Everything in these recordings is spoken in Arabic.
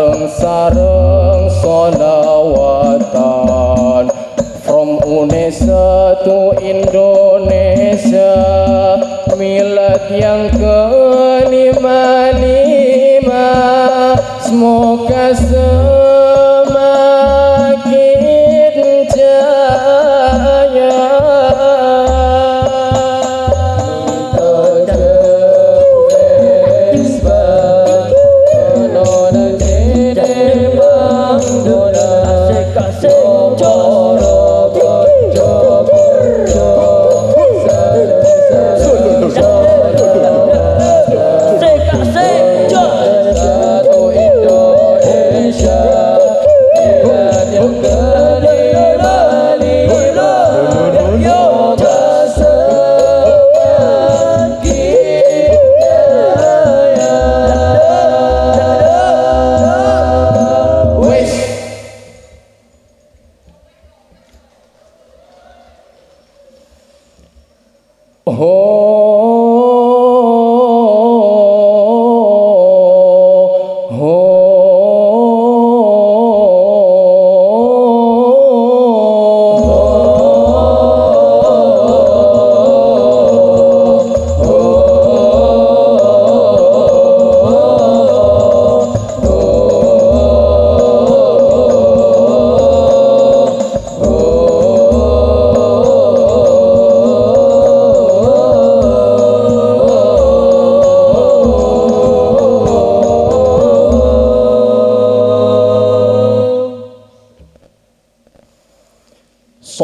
sareng-sareng solawatan From Unesa to Indonesia Milad yang kelima-lima Semoga se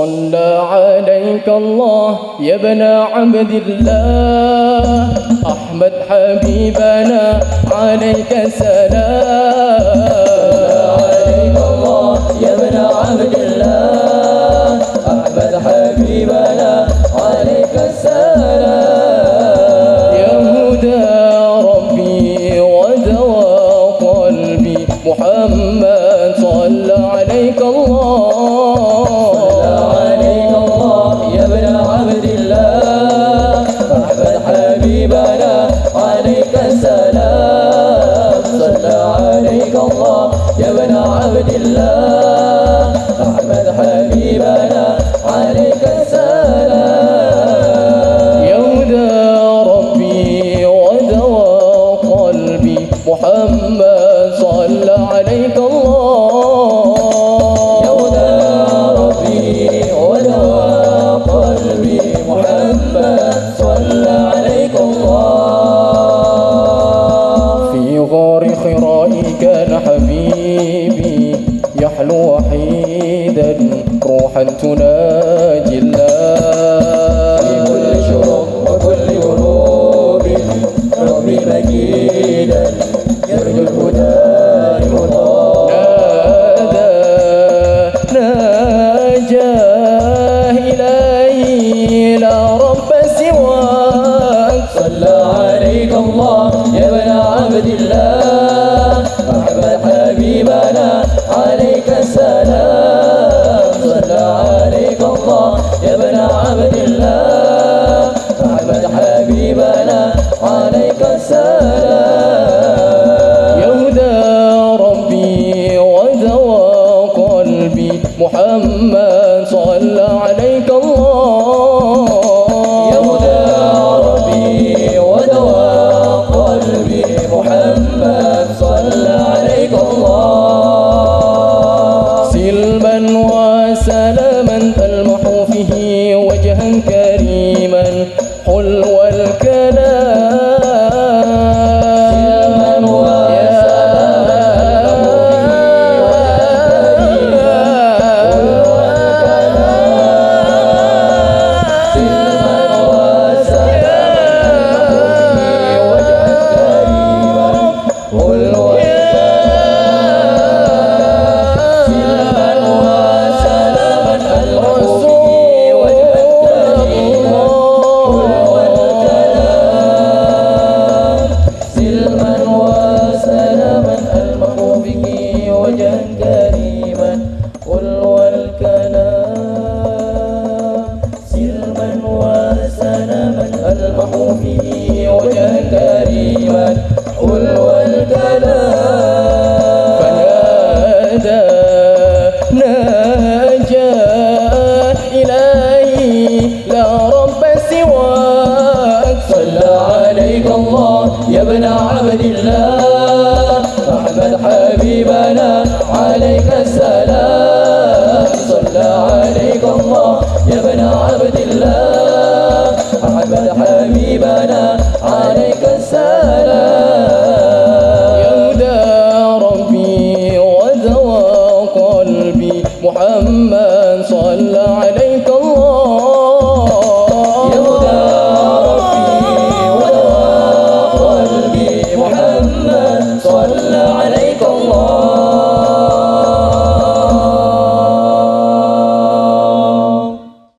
صلى عليك الله. يا ابن عبد الله أحمد حبيبنا عليك سلام وحيدا روحا تناجي الله. سلام يا هدى ربي ودوى قلبي. محمد صلى عليك الله. يا سلما وسلاما ألمح فيه وجها كريما. حلو الكلام عبد الله أحمد حبيبنا عليك السلام. صلى عليك الله يا ابن عبد الله.